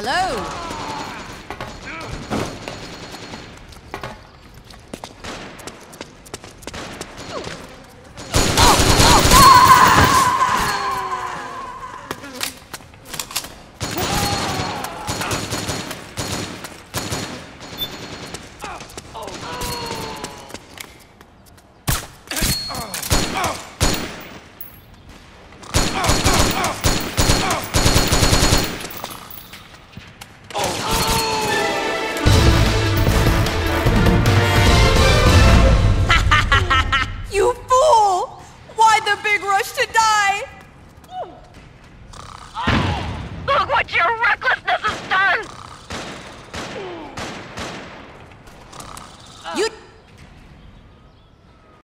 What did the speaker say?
Hello. You